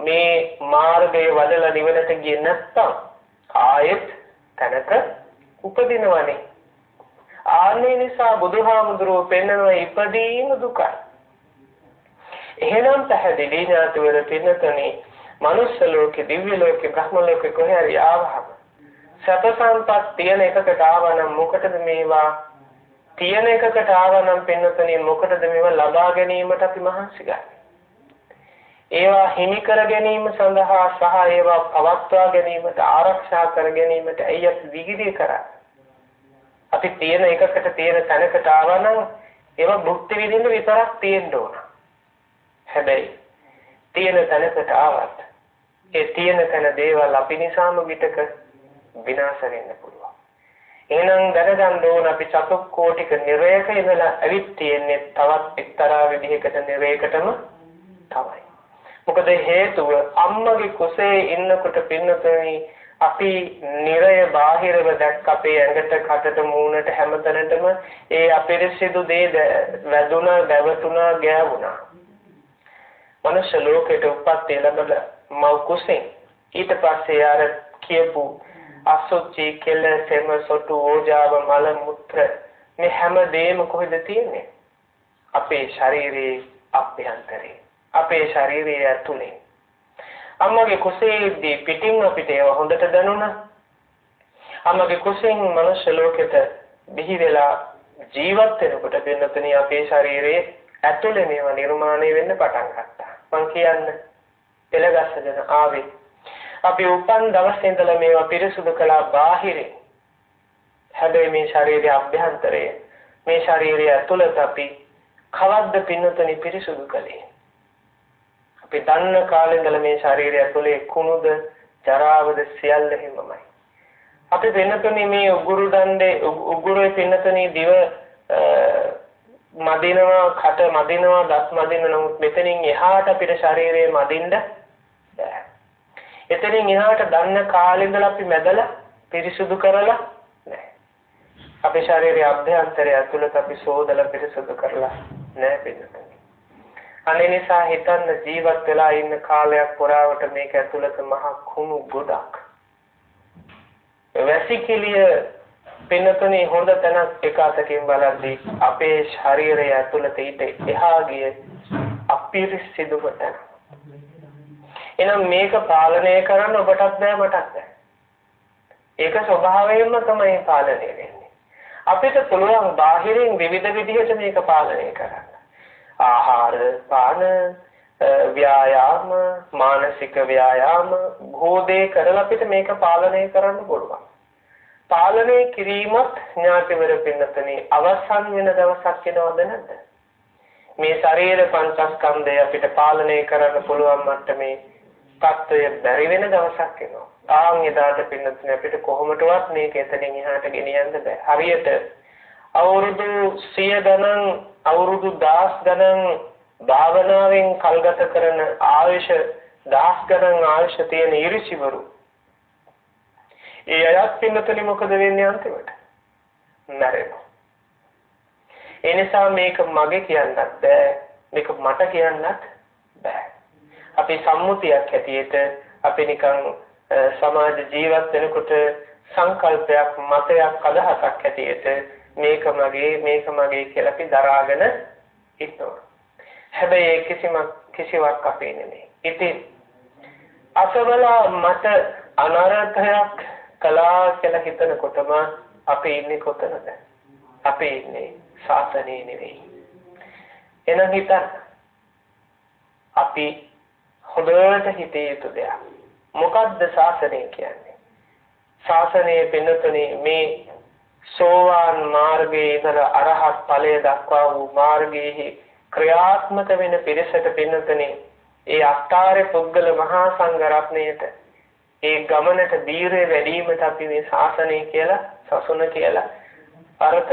මේ මාර්ගයේ වඩලා නිවනට ගියේ නැත්තම් ආයෙත් තැනක උපදිනවනේ. ආන්නේ නිසා බුදුහාමුදුරුවෝ පෙන්වන ඉපදීම දුකයි. එහෙනම් පැහැදිලි ඥාතිවර පින්නතනේ මනුස්ස ලෝකේ දිව්‍ය ලෝකේ බ්‍රහ්ම ලෝකේ කොහේ හරි ආවහම සැප සම්පත් තියෙන එකකට ආවනම් මොකටද මේවා තියෙන එකකට ආවනම් පින්නතනේ මොකටද මේවා ලබා ගැනීමට අපි මහන්සි ගන්නේ ඒවා හිමි කර ගැනීම සඳහා සහ ඒවා පවත්වා ගැනීමට ආරක්ෂා කර ගැනීමට ඇයි අපි විගිරිය කරන්නේ? අපි තියෙන එකකට තියෙන තැනකට ආවනම් ඒවා භුක්ති විඳින්න විතරක් තියෙන්න ඕන. හැබැයි තියෙන තැනකට ආවත් ඒ තියෙන තැන දේවල් අපි නිසාම විතක විනාශ වෙන්න පුළුවන්. එහෙනම් දැනගන්න ඕන අපි චතුක්කෝටික නිරයක ඉඳලා ඇවිත් තියෙන්නේ තවත් එක්තරා විදිහකට නිරයකටම තමයි. මොකද හේතුව අම්මගේ කුසේ ඉන්නකොට පින්නතේ අපි නිරය බාහිරව දැක්ක අපේ ඇඟට කටට මූණට හැමතැනටම ඒ අපිරිසිදු දේ වැදුනා දැවතුනා ගෑවුණා. මනුෂ්‍ය ලෝකයට උපත් ලැබලා මව් කුසෙන් ඊට පස්සේ අර කියපු අසුචි කෙල සෙම සොටු ඕජාව මල මුත්‍ර මේ හැම දෙයක්ම කොහෙද තියෙන්නේ? අපේ ශරීරයේ අභ්‍යන්තරේ. අපේ ශරීරයේ ඇතුලේ අම්මගේ කුසේදී පිටින් අපිට ඒව හොඳට දැනුණා. අම්මගේ කුසෙන් මනුෂ්‍ය ලෝකෙට බිහි වෙලා ජීවත් වෙනකොට දෙන්නතනේ අපේ ශරීරයේ ඇතුලේ මේවා නිර්මාණය වෙන්න පටන් ගත්තා. මං කියන්න පෙළගස්සගෙන ආවේ. අපි උපන් දවසේ ඉඳලා මේවා පිරිසුදු කළා බාහිරින් හැබැයි මේ ශරීරයේ අභ්‍යන්තරයේ මේ ශරීරය ඇතුළත අපි කවද්ද පින්නතනි පිරිසුදු කළේ? අපි දන්න කාලේ ඉඳලා මේ ශරීරය ඇතුලේ කුණුද ජරාවද සියල්ල හිමමයි. අපි වෙනතුනේ මේ උගුරු දණ්ඩේ උගුරේ පින්නතනේ දිව මදිනවා කට මදිනවා දත් මදින නමුත් මෙතනින් එහාට අපිට ශරීරයේ මදින්න බෑ. එතනින් එහාට දන්න කාලේ ඉඳලා අපි මැදලා පිරිසුදු කරලා නැහැ. අපේ ශරීරයේ අභ්‍යන්තරය ඇතුළත අපි සෝදලා පිරිසුදු කරලා නැහැ පින්නතනේ. අනේ නිසා හිතන්න ජීවත් වෙලා ඉන්න කාලයක් පුරාවට මේක ඇතුළත මහ කුණු ගොඩක්. වැසිකිළිය පින්නතුනේ හොඳ තැනක් එක අතකින් බලද්දී අපේ ශරීරය ඇතුළත ඊට එහා ගිය අපිරිසිදුම තැන. එහෙනම් මේක පාලනය කරන්න ඔබටත් බෑ මටත් බෑ. ඒක ස්වභාවයෙන්ම තමයි පාලනය වෙන්නේ. අපිට පුළුවන් බාහිරින් විවිධ විදිහට මේක පාලනය කරන්න. ආහාර පාන ව්‍යායාම මානසික ව්‍යායාම භෝදේ කරලා අපිට මේක පාලනය කරන්න පුළුවන්. පාලනය කිරීමත් ඥාතිවර පින්නතනේ අවසන් වෙන දවසක් එනවද නැද්ද? මේ ශරීර පංචස්කන්ධය අපිට පාලනය කරන්න පුළුවන් මට්ටමේ තත්ත්වය බැරි වෙන දවසක් එනවා. ආන් එදාට පින්නතනේ අපිට කොහොමදවත් මේක එතනින් එහාට ගෙනියන්න බෑ. හරියට අවුරුදු 100 ගණන් අවුරුදු දහස් ගණන් භාවනාවෙන් කල්ගත කරන ආයුෂ දහස් ගණන් ආයුෂ තියෙන ඍෂිවරු ඒ අයත් පින්නතලි මොකද වෙන්නේ අන්තිමට? මැරෙනවා. ඒ නිසා මේක මගේ කියන්නත් බෑ. මේක මට කියන්නත් බෑ. අපි සම්මුතියක් හැටියට අපි නිකන් සමාජ ජීවත් වෙනකොට සංකල්පයක් මතයක් අදහසක් හැටියට මේක මගේ මේක මගේ කියලා අපි දරාගෙන ඉන්නවා. හැබැයි ඒ කිසිම කිසිවක් අපේ නෙමෙයි. ඉතින් අසවල මට අනර්ථයක් කළා කියලා හිතනකොටම අපි ඉන්නේ කොතනද? අපි ඉන්නේ සාසනේ නෙවෙයි. එනම් හිතන්න. අපි හොඳට හිතේ යුතු දෙයක්. මොකද්ද සාසනය කියන්නේ? ශාසනයේ පින්නතුනේ මේ සෝවාන් මාර්ගයේ ඉඳලා අරහත් ඵලය දක්වා වූ මාර්ගයේ ක්‍රියාත්මක වෙන පිරිසට පින්නතනේ ඒ අස්ථාරේ පුද්ගල මහා සංඝ රත්නයට ඒ ගමනට දීර්ය වැඩිවීමට අපි මේ ශාසනය කියලා සසුන කියලා අරත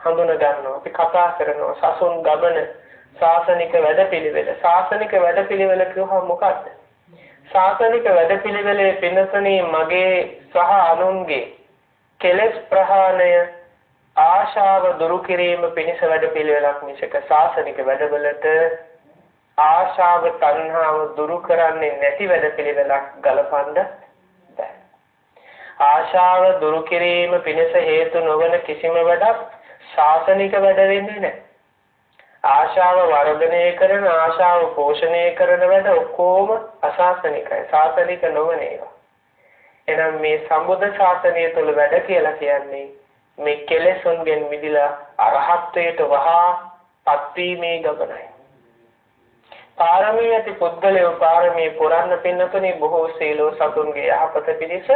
හඳුන ගන්නවා. අපි කතා කරනවා සසුන් ගමන ශාසනික වැඩපිළිවෙල. ශාසනික වැඩපිළිවෙල කියවහම මොකක්ද ශාසනික වැඩපිළිවෙලේ පින්නතනේ මගේ සහ අනුන්ගේ කෙලෙස් ප්‍රහාණය ආශාව දුරු කිරීම පිණිස වැඩපිළිවෙලක් මිසක සාසනික වැඩවලට ආශාව තණ්හාව දුරු කරන්නේ නැති වැඩපිළිවෙලක් ගලපන්න බෑ. ආශාව දුරු කිරීම පිණිස හේතු නොවන කිසිම වැඩක් සාසනික වැඩ වෙන්නේ නැහැ. ආශාව වර්ධනය කරන ආශාව පෝෂණය කරන වැඩ ඔක්කොම අසාසනිකයි. සාසනික නොවන ඒවා. එහෙනම් මේ සම්බුද්ධ ශාසනය තුළ වැඩ කියලා කියන්නේ මේ කෙලෙසුන්ගෙන් මිදලා අරහත්ත්වයට වහා පත්වීමේ ගමනයි. පාරමී ඇති පුද්ගලයෝ පාරමී පුරන්න පින්නතුනේ බොහෝ සීලෝ සතුන්ගේ යහපත පිණිස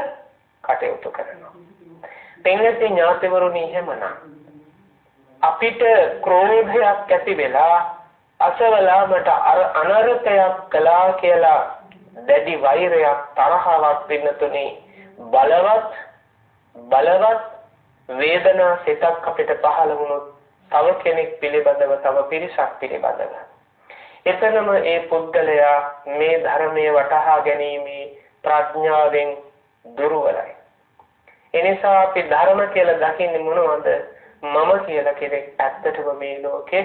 කටයුතු කරනවා. පින්වත්නි ඥාතිවරුනි එහෙමනම් අපිට ක්‍රෝධයක් ඇති වෙලා අසවලා මට අර අනර්ථයක් කළා කියලා දැඩි වෛරයක් තරහවක් පින්නතුනේ බලවත් බලවත් වේදනා සිතක් අපිට පහළ වුණොත් තව කෙනෙක් පිළිබඳව තව පිරිසක් පිළිබඳව එතනම ඒ පුද්ගලයා මේ ධර්මයේ වටහා ගැනීමේ ප්‍රඥාවෙන් දුර්වලයි. එනිසා අපි ධර්ම කියලා දකින්නේ මොනවද? මම කියලා කෙනෙක් ඇත්තටම මේ ලෝකේ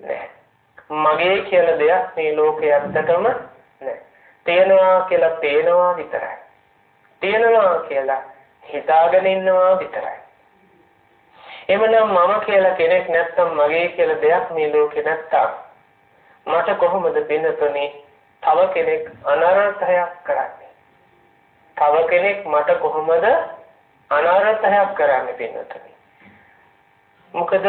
නැහැ. මගේ කියලා දෙයක් මේ ලෝකේ ඇත්තටම නැහැ. තියෙනවා කියලා පේනවා විතරයි. තියෙනවා කියලා හිතාගෙන ඉන්නවා විතරයි. එමනම් මම කියලා කෙනෙක් නැත්තම් මගේ කියලා දෙයක් මේ ලෝකේ නැත්තම් මට කොහොමද පින්නතුනේ තව කෙනෙක් අනර්ථයක් කරන්නේ? තව කෙනෙක් මට කොහොමද අනර්ථයක් කරන්නේ පින්නතුනේ? මොකද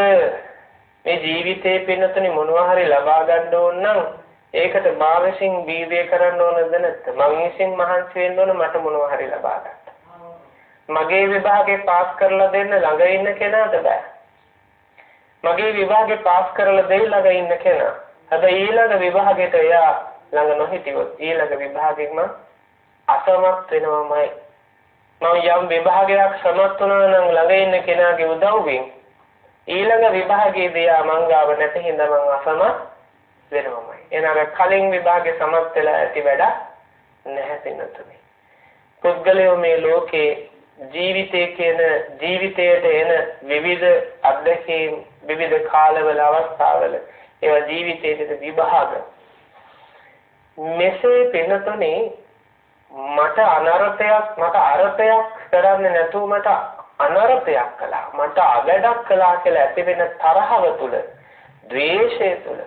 මේ ජීවිතේ පින්නතුනේ මොනවා හරි ලබා ගන්න ඕන නම් ඒකට මා විසින් වීර්ය කරන්න ඕනද නැත්නම් මං විසින් මහන්සි වෙන්න ඕන මට මොනවා හරි ලබා ගන්න. මගේ විභාගේ පාස් කරලා දෙන්න ළඟ ඉන්න කෙනාට බෑ. මගේ විභාගේ පාස් කරලා දෙයි ළඟ ඉන්න කෙනා හැබැයි ඊළඟ විභාගයට එයා ළඟ නොහිටියොත් ඊළඟ විභාගෙක මම අසමත් වෙනවමයි. මම යම් විභාගයක් සමත් වුණා නම් ළඟ ඉන්න කෙනාගේ උදව්වෙන් ඊළඟ විභාගයේදී ආ මං ගාව නැති හින්දා මං අසමත් වෙනවමයි. එනවාර කලින් විභාගේ සමත් වෙලා ඇති වැඩ නැහැ පින්නතුනි. පුද්ගලයෝ මේ ලෝකේ ජීවිතයේ කියන ජීවිතයට එන විවිධ අත්දැකීම් විවිධ කාලවල අවස්ථාවල ඒවා ජීවිතයේ විභාග මෙසේ පෙනතුනේ මට අනර්ථයක් මට අර්ථයක් කරන්නේ නැතුව මට අනර්ථයක් කළා මට අගඩක් කළා කියලා ඇති වෙන තරහව තුල ද්වේෂය තුල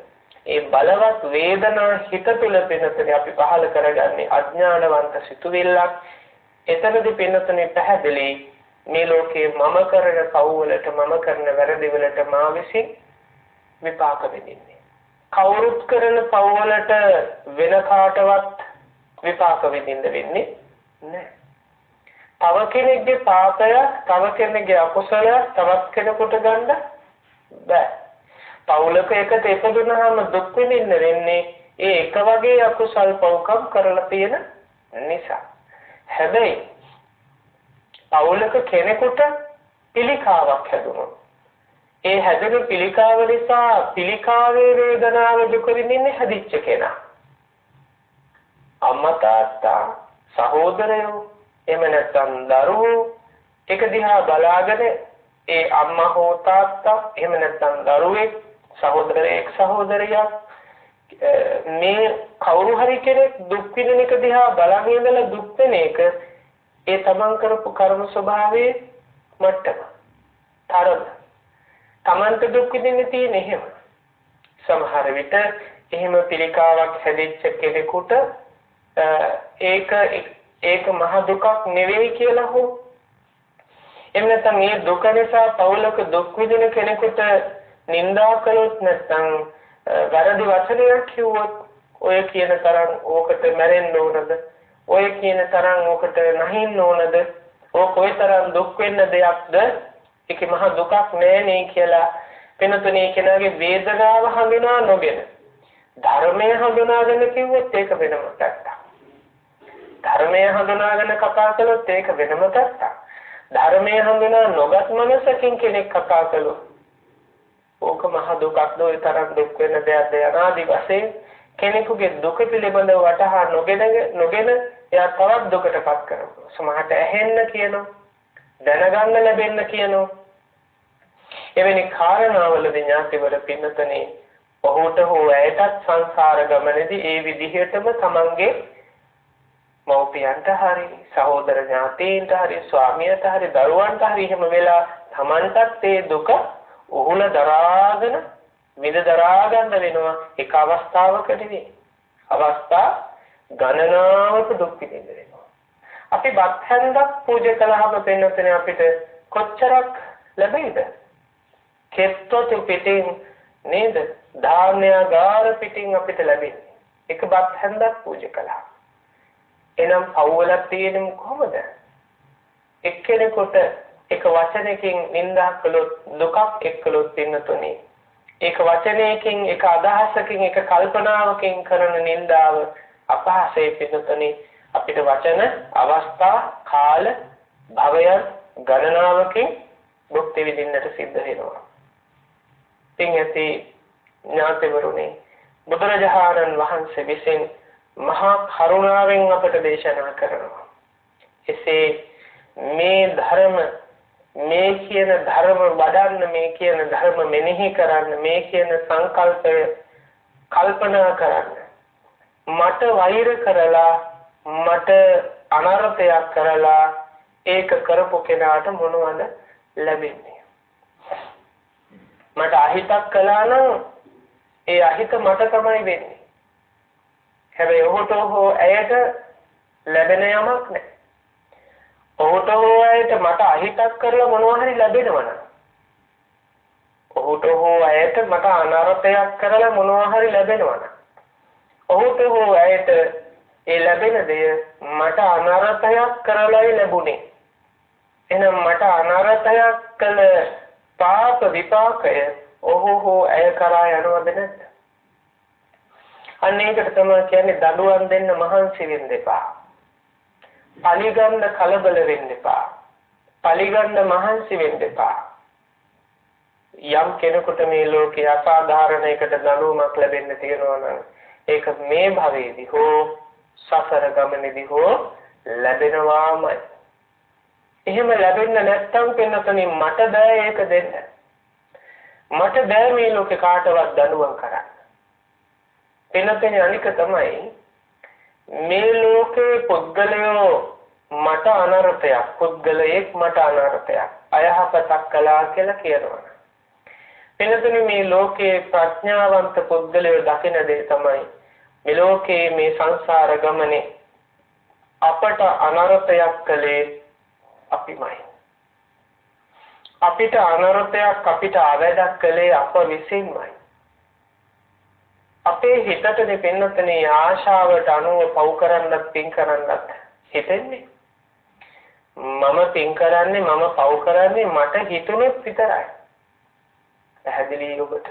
ඒ බලවත් වේදනා හිත තුල පෙනතුනේ අපි පහල කරගන්නේ අඥානවන්ත සිතුවිල්ලක් එතනදී පෙනතුනේ පැහැදිලි මේ ලෝකේ මම කරන පව් වලට මම කරන වැරදි වලට මා විසින් විපාක විඳින්නේ. කවුරුත් කරන පව්වලට වෙන කාටවත් විපාක විඳින්න වෙන්නේ නැහැ. තව කෙනෙක්ගේ පාපය, තව කෙනෙක්ගේ අකුසලයක් තවත් කෙනෙකුට ගන්න බෑ. පවුලක එකට ඉපදුනහම දුක් විඳින්න වෙන්නේ ඒ එක වගේ අකුසල් පව්කම් කරලා තියෙන නිසා. හැබැයි පවුලක කෙනෙකුට පිළිකාවක් හැදුනොත් ඒ හැදෙන පිළිකාව නිසා පිළිකාවේ වේදනාව දුක විඳින්නේ හැදිච්ච කෙනා. අම්මා තාත්තා සහෝදරයෝ එහෙම නැත්නම් දරුවෝ එක දිහා බලාගෙන ඒ අම්මා හෝ තාත්තා එහෙම නැත්නම් දරුවෙක් සහෝදරයෙක් සහෝදරියක් මේ කවුරු හරි කෙනෙක් දුක් විඳින එක දිහා බලන් ඉඳලා දුක් වෙන එක ඒ තමන් කරපු කර්ම ස්වභාවයේ මට්ටම. තරම Tamanta දුක් විඳින්න තියෙන එහෙම. සමහර විට එහෙම පිළිකාවක් හැදිච්ච කෙනෙකුට ඒක ඒක මහ දුකක් නෙවෙයි කියලා හෝ එහෙම නැත්නම් මේ දුක නිසා පවුලක දුක් විඳින කෙනෙකුට නිඳා කළොත් නැත්නම් වැරදි වචනයක් කිව්වොත් ඔය කියන තරම් ඕකට මැරෙන්න ඕනද ඔය කියන තරම් ඕකට නැහින්න ඕනද ඕක කොයිතරම් දුක් වෙන්න දෙයක්ද ඒකේ මහා දුකක් නෑනේ කියලා වෙනතුනේ කෙනාගේ වේදනාව හඳුනා නොගෙන ධර්මය හඳුනාගෙන කිව්වොත් ඒක වෙනම පැත්තක්. ධර්මය හඳුනාගෙන කතා කළොත් ඒක වෙනම පැත්තක්. ධර්මය හඳුනා නොගත් මනසකින් කෙනෙක් කතා කළොත් ඕක මහ දුකක් දෝ තරම් දුක් වෙන දෙයක්ද යනාදි වශයෙන් කෙනෙකුගේ දුක පිළිබඳව වටහා නොගෙන නොගෙන එයා තවත් දුකටපත් කරනවා. සමහරට ඇහෙන්න කියනවා. දැනගන්න ලැබෙන්න කියනවා. එවැනි කාරණාවලදී ඥාතිවර පින්නතනේ ඔහුට හෝ ඇයටත් සංසාර ගමනේදී ඒ විදිහටම තමන්ගේ මව්පියන්ට හරි සහෝදර ඥාතීන්ට හරි ස්වාමියාට හරි දරුවන්ට හරි එහෙම වෙලා තමන්ටත් ඒ දුක උහුල දරාගෙන විඳ දරා ගන්න වෙනවා එක අවස්ථාවක නෙවෙයි. අවස්ථා ගණනාවක දුක් විඳින්න වෙනවා. අපි බත් හැන්දක් පූජා කළාම පෙන්වතනේ අපිට කොච්චරක් ලැබෙයිද? කෙත්තොත් පිටින් නේද? ධාන්‍යාගාර පිටින් අපිට ලැබෙන්නේ. එක බත් හැන්දක් පූජා කළා. එනම් පවුලක් තියෙන්නේ කොහොමද? එක්කෙනෙකුට එක වචනයකින් නිඳා කළොත් දුකක් එක්කලොත් පින්නතුනේ ඒක වචනයකින් එක අදහසකින් එක කල්පනාවකින් කරන නින්දාව අපහාසයේ පින්නතුනේ අපිට වචන අවස්ථා කාල භවයන් ගණනාවකින් භුක්ති විඳින්නට සිද්ධ වෙනවා. ඉතින් ඇති ඥාතිවරුනි බුදුරජාණන් වහන්සේ විසින් මහා කරුණාවෙන් අපට දේශනා කරනවා. එසේ මේ ධර්ම මේ කියන ධර්ම වඩන්න මේ කියන ධර්ම මෙනෙහි කරන්න මේ කියන සංකල්පය කල්පනා කරන්න. මට වෛර කරලා මට අනර්ථයක් කරලා ඒක කරපු කෙනාට මොනවද ලැබෙන්නේ? මට අහිතක් කළා නම් ඒ අහිත මට තමයි වෙන්නේ. හැබැයි ඔහුට හෝ ඇයට ලැබෙන යමක් නැහැ. ඔහුට හෝ ඇයට මට අහිතක් කරලා මොනවා හරි ලැබෙනවනම් ඔහුට හෝ ඇයට මට අනර්ථයක් කරලා මොනවා හරි ලැබෙනවනම් ඔහුට හෝ ඇයට ඒ ලැබෙන දෙය මට අනර්ථයක් කරලායි ලැබුණේ. එහෙනම් මට අනර්ථයක් කළ පාප විපාකය ඔහු හෝ ඇය කරා යනවද නැද්ද? අන්න ඒකට තමයි කියන්නේ දඬුවම් දෙන්න මහන්සි වෙන්න එපා. පලිගන්න කලබල වෙන්න එපා. පලිගන්න මහන්සි වෙන්න එපා. යම් කෙනෙකුට මේ ලෝකේ අසාධාරණයකට දඬුවමක් ලැබෙන්න තියෙනවා නම් ඒක මේ භවයේදී හෝ සසර ගමනේදී හෝ ලැබෙනවාමයි. එහෙම ලැබෙන්න නැත්තම් පින්නතනි මට බෑ ඒක දෙන්න. මට බෑ මේ ලෝකේ කාටවත් දඬුවම් කරන්න. පින්නතනි අනික තමයි මේ ලෝකේ පුද්ගලයෝ මට අනර්ථයක් පුද්ගලයෙක් මට අනර්ථයක් අයහපතක් කළා කියලා කියනවා. එනතුනි මේ ලෝකේ ප්‍රඥාවන්ත පුද්ගලයෝ දකින දේ තමයි මේ ලෝකේ මේ සංසාර ගමනේ අපට අනර්ථයක් කළේ අපිමයි. අපිට අනර්ථයක් අපිට අවැඩක් කළේ අප විසින්මයි. අපේ හිතටනේ පින්නතනේ ආශාවට අනුව පව් කරන්නත් පින් කරන්නත් හිතෙන්නේ. මම පින් කරන්නේ මම පව් කරන්නේ මට හිතුනොත් විතරයි. පැහැදිලි ඔබට.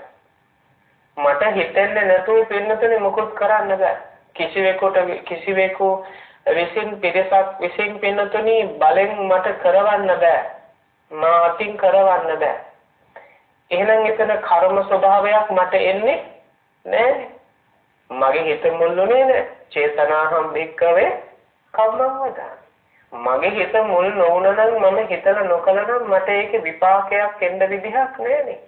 මට හිතෙන්නේ නැතුව පින්නතනේ මොකොත් කරන්න බෑ. කිසිවෙකුට කිසිවෙකු විසින් පිටසක් විසින් පින්නතුනි බලෙන් මට කරවන්න බෑ. මා අතින් කරවන්න බෑ. එහෙනම් එතන කර්ම ස්වභාවයක් මට එන්නේ නෑ. මගේ හිත මුල්ුනේ නෑ. චේතනාහම් භික්කවේ කම්මං වදාන මගේ හිත මුල් නොවුනනම් මම හිතලා නොකලනම් මට ඒකේ විපාකයක් එන්න විදිහක් නෑනේ.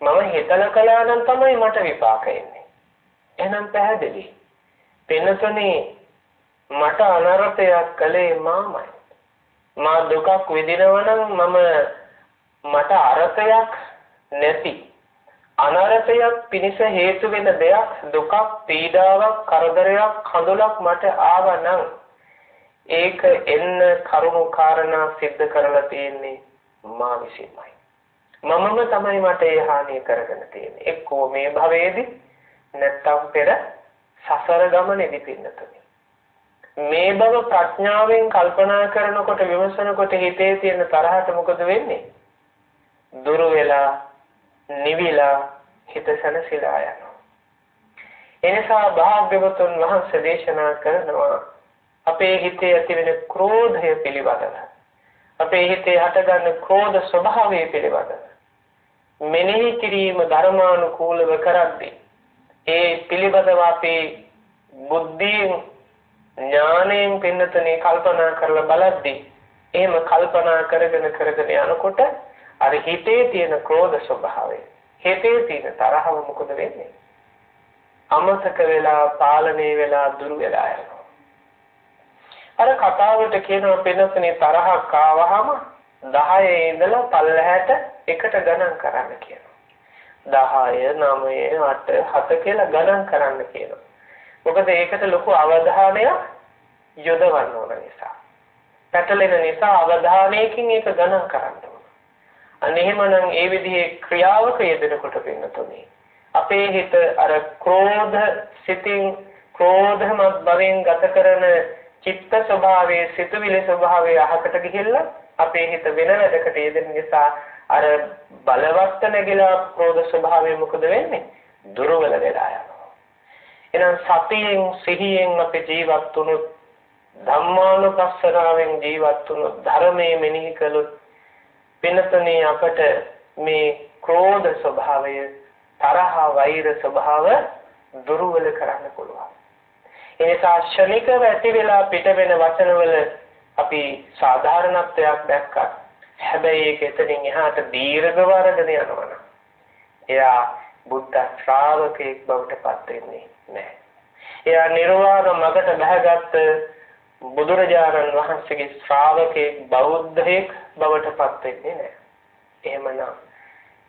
මම හිතලා කළා නම් තමයි මට විපාක එන්නේ. එහෙනම් පැහැදිලි. පෙනතුනේ මට අනර්ථයක් කළේ මාමයි. මා දුකක් විඳිනවා නම් මම මට අර්ථයක් නැති. අනරතයක් පිණිස හේතු වෙන දෙයක් දුකක් පීඩාවක් කරදරයක් කඳුලක් මට ආවනම් ඒක එන්න කරුණු කාරණා සිද්ධ කරලා තියෙන්නේ මා විසින්මයි. මමම තමයි මට ඒ හානිය කරගෙන තියෙන්නේ. එක්කෝ මේ භවයේදී නැත්තම් පෙර සසර ගමනේදී පින්නතුනි මේ බව ප්‍රඥාවෙන් කල්පනා කරනකොට විමසනකොට හිතේ තියෙන තරහට මොකද වෙන්නේ? දුර වෙලා නිවිලා හිත සැනසීලා යනවා. එනිසා භාග්‍යවතුන් වහන්සේ දේශනා කරනවා අපේ හිතේ ඇතිවෙන ක්‍රෝධය පිළිබඳව අපේ හිතේ හටගන්න ක්‍රෝධ ස්වභාවය පිළිබඳව මෙනෙහි කිරීම ධර්මානුකූලව කරද්දී ඒ පිළිබඳව අපේ බුද්ධියෙන් ඥාණයෙන් පින්නතනේ කල්පනා කරලා බලද්දී එහෙම කල්පනා කරගෙන කරගෙන යනකොට අර හිතේ තියෙන ක්‍රෝධ ස්වභාවය හිතේ තියෙන තරහව මොකද වෙන්නේ අමතක වෙලා පාලනය වෙලා දුරු වෙලා යනවා අර කතාවට කියනවා පෙනසනේ තරහක් ආවහම 10 ඉඳලා පල්ලහැට එකට ගණන් කරන්න කියනවා 10 9 8 7 කියලා ගණන් කරන්න කියනවා. මොකද ඒකට ලොකු අවධානයක් යොදවන්න ඕන නිසා. පැටලෙන නිසා අවධානයකින් ඒක ගණන් කරන්න ඕන. අන්න එහෙමනම් ඒ විදිහේ ක්‍රියාවක යෙදෙනකොට වෙනතුනේ. අපේ හිත අර ක්‍රෝධ සිතින් ක්‍රෝධමත් භවෙන් ගත කරන චිත්ත ස්වභාවයේ සිතුවිලි ස්වභාවයේ අහකට ගිහිල්ලා අපේ හිත වෙන වැඩකට යෙදෙන නිසා අර බලවත් නැගිලා ක්‍රෝධ ස්වභාවය මොකද වෙන්නේ? දුර්වල වෙලා යනවා. එහෙනම් සතියෙන් සිහියෙන් අපි ජීවත් වුණොත් ධම්මානුපස්සනාවෙන් ජීවත් වුණොත් ධර්මයේ මෙනෙහි කළොත් වෙනතනේ අපට මේ ක්‍රෝධ ස්වභාවය තරහ වෛර ස්වභාව දුර්වල කරන්න පුළුවන්. ඒ නිසා ශනිකව ඇති වෙලා පිට වෙන වචනවල අපි සාධාරණත්වයක් දැක්කා. හැබැයි ඒක එතනින් එහාට දීර්ඝව අරගෙන යනවනම් එයා බුද්ධ ශ්‍රාවකෙක් බවට පත් වෙන්නේ නැහැ. එයා නිර්වාණ මගට බහගත් බුදුරජාණන් වහන්සේගේ ශ්‍රාවකෙක් බෞද්ධයෙක් බවට පත් වෙන්නේ නැහැ. එහෙමනම්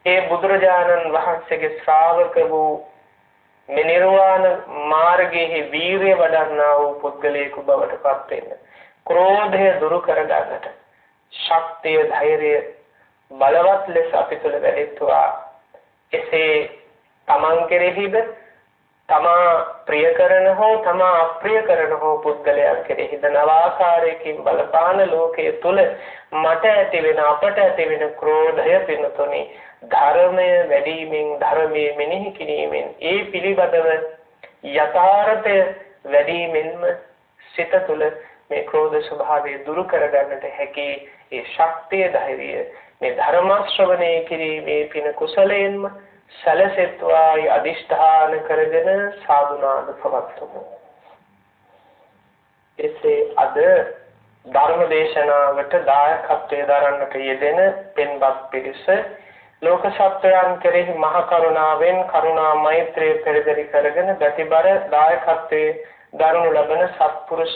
ඒ බුදුරජාණන් වහන්සේගේ ශ්‍රාවක වූ මේ නිර්වාණ මාර්ගයේ වීරිය වඩන්නා වූ පුද්ගලයෙකු බවට පත් වෙන්න. ක්‍රෝධය දුරු කරගන්නට ශක්තිය ධෛර්යය බලවත් ලෙස අපි තුළ වැඩෙත්වා එසේ තමන් කෙරෙහිද තමා ප්‍රිය කරන හෝ තමා අප්‍රිය කරන හෝ පුද්ගලයන් කෙරෙහි නවාකාරයකින් බලපාන ලෝකයේ තුල මට ඇති වෙන අපට ඇති වෙන ක්‍රෝධය පිනතුනි. ධර්මය වැඩිමින් ධර්මයේ මෙනෙහි කිරීමෙන් ඒ පිළිබඳව යථාර්ථය වැඩිමින්ම සිත තුළ මේ ක්‍රෝධ ස්වභාවය දුරු කරගන්නට හැකි ඒ ශක්තිය ධෛර්යය මේ ධර්ම ශ්‍රවණය කිරීමේ පින කුසලයෙන්ම සැලසෙත්වායි අදිෂ්ඨාන කරගෙන සාදුනාද පවත්වමු. එසේ අද ධර්ම දේශනාවට දායකත්වයේ දරන්නට යෙදෙන පෙන්වත් පිරිස ලෝක සත්වයන් කෙරෙහි මහ කරුණාවෙන් කරුණා මෛත්‍රිය පෙරදරි කරගෙන ගතිබර දායකත්වයේ දරනු ලබන සත්පුරුෂ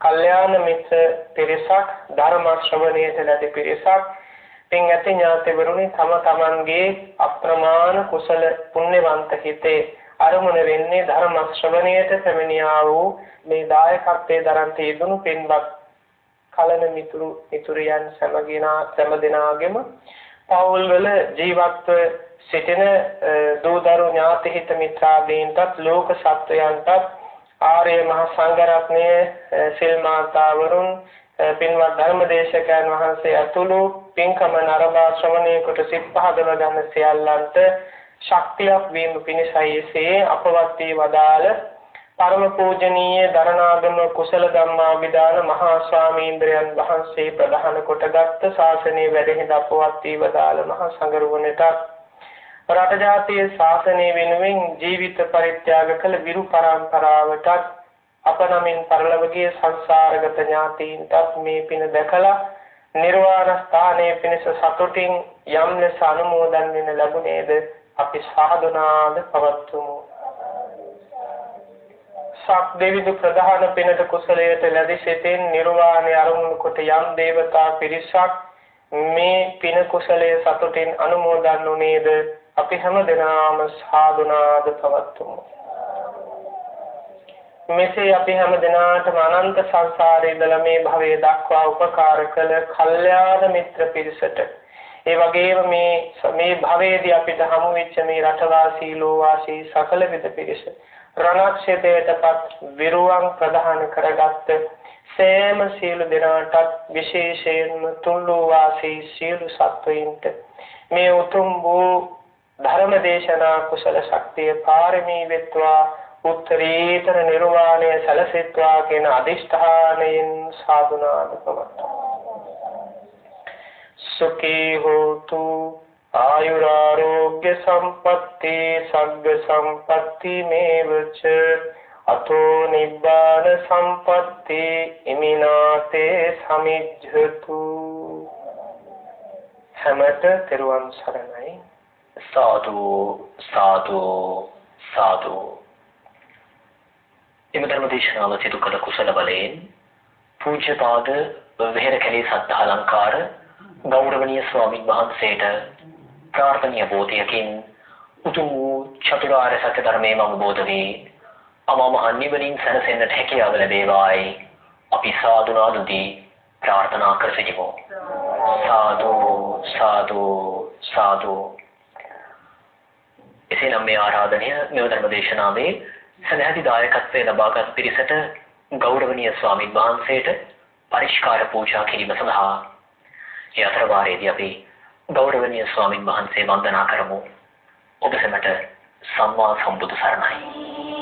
කල්යාණ මිත්‍ර පිරිසක් ධර්ම ශ්‍රවණයට ලැබි පිරිසක් පින් ඇති ඥාතිවරුනි තම තමන්ගේ අප්‍රමාණ කුසල පුණ්‍යවන්ත හිතේ අරමුණ වෙන්නේ ධර්ම ශ්‍රවණයට පැමිණියා වූ මේ දායකත්වයේ දරන්ට යෙදුණු පින්වත් කලන මිතුරු මිතුරියන් සමගිනා සෑම දිනාගෙම පවුල්වල ජීවත්ව සිටින දූදරු ඥාති හිත මිත්‍රාදීන්ටත් ලෝක සත්වයන්ටත් ආර්ය මහ සංඝරත්නයේ සිල් මාතාවරුන් පින්වත් ධර්මදේශකයන් වහන්සේ අතුළු පින්කම නරඹා ශ්‍රවණය කොට සිත් පහදව ගන්න සියල්ලන්ට ශක්තියක් වීම පිණිසයි එසේ අපවත් වී වදාළ පරම පූජනීය දරණාගම කුසල ධම්මාභිදාන මහා ස්වාමීන්ද්‍රයන් වහන්සේ ප්‍රධාන කොටගත් ශාසනයේ වැඩහිඳ අපවත් වී වදාළ මහා සංඝරුවනට රට ජාතියේ ශාසනය වෙනුවෙන් ජීවිත පරිත්‍යාග කළ විරු පරම්පරාවට අප නමින් පරලොවගේ සංසාරගත ඥාතීන්ටත් මේ පින දැකලා නිර්වාණ ස්ථානයේ පිණිස සතුටින් යම් ලෙස අනුමෝදන් වෙන ලැබුණේද? අපි සාදුනාද පවත්වමු. සක් දෙවිදු ප්‍රධාන පිනට කුසලයට ලැබි සිටින් නිර්වාණය අරමුණු කොට යම් දේවතා පිරිසක් මේ පින කුසලයේ සතුටින් අනුමෝදන් වුනේද අපි හැම දිනාම සාදුනාද පවත්තුමු මෙසේ අපි හැම දිනාටම අනන්ත සංසාරයේ ඉඳලා මේ භවයේ දක්වා උපකාර කළ කල්යාණ මිත්‍ර පිරිසට. ඒ වගේම මේ මේ භවයේදී අපිට හමු වෙච්ච මේ රටවාසී ලෝවාසී සකල විද පිරිස රණක්ෂේත්‍රයටපත් විරුවන් ප්‍රදාන කරගත්ත සෑම සියලු දෙනාටත් විශේෂයෙන්ම තුන්ලෝ වාසී සියලු සත්වයින්ට මේ උතුම් වූ ධර්ම දේශනා කුසල ශක්තිය පාරමී වෙත්වා උත්තරීතර නිර්වාණය සැලසෙත්වා කියන අදිෂ්ඨානයෙන් සාදුනාද පවත්වා. සුඛී හෝතු ආයුරාරෝග්‍ය සම්පatti සග්ග සම්පatti මේවච අතෝ නිබ්බාන සම්පatti ඉමිනාතේ සමිජ්ජතු. හැමත තෙරුවන් සරණයි. සාදු සාදු සාදු. එම ධර්ම දේශනාව සිදු කළ කුසල බලයෙන් පූජ්‍යපාද වෙහෙරකැලේ සත්තාලංකාර ගෞරවනීය ස්වාමින් වහන්සේට ප්‍රාර්ථනීය බෝධියකින් උතුම් වූ චතුරාර්ය සත්‍ය ධර්මයේම අවබෝධ වේ අමා මහ නිවනින් සැනසෙන්නට හැකියාව ලැබේවායි. අපි සාදුනාදුදී ප්‍රාර්ථනා කර සිටිමු. සාදු සාදු සාදු. එසේනම් මේ ආරාධනය මෙව ධර්ම දේශනාවේ සදැහැති දායකත්වයේ ලබාගත් පිරිසට ගෞරවනීය ස්වාමින් වහන්සේට පරිස්කාර පූජා කිරීම සඳහා ඒ අතර වාරයේදී අපි ගෞරවනීය ස්වාමින් වහන්සේ වන්දනා කරමු. ඔබ සැමට සම්මා සම්බුදු සරණයි.